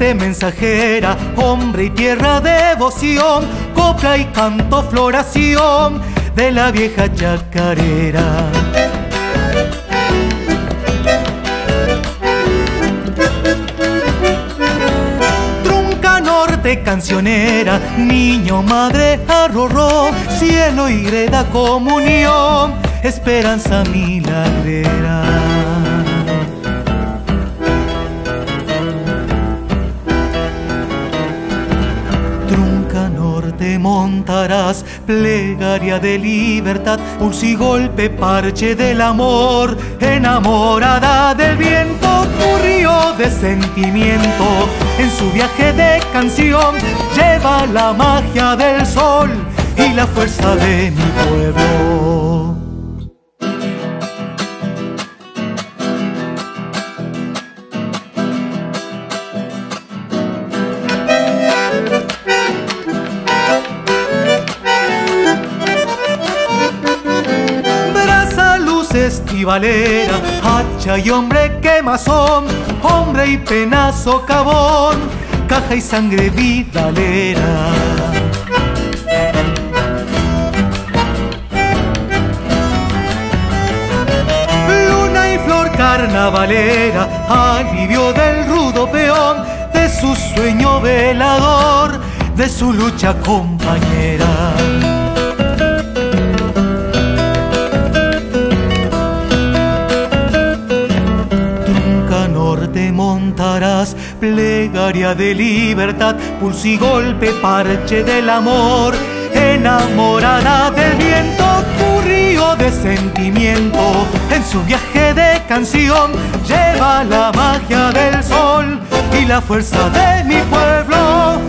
mensajera, hombre y tierra devoción, copla y canto floración de la vieja chacarera. Trunca norte cancionera, niño, madre, arrorró, cielo y greda comunión, esperanza milagrera. Norte montarás, plegaria de libertad, golpe, parche del amor, enamorada del viento, tu río de sentimiento, en su viaje de canción, lleva la magia del sol y la fuerza de mi pueblo. Estivalera, hacha y hombre quemazón, hombre y penazo cabón, caja y sangre vidalera. Luna y flor carnavalera, alivio del rudo peón, de su sueño velador, de su lucha compañera. Plegaria de libertad, pulso golpe, parche del amor, enamorada del viento, tu río de sentimiento, en su viaje de canción, lleva la magia del sol y la fuerza de mi pueblo.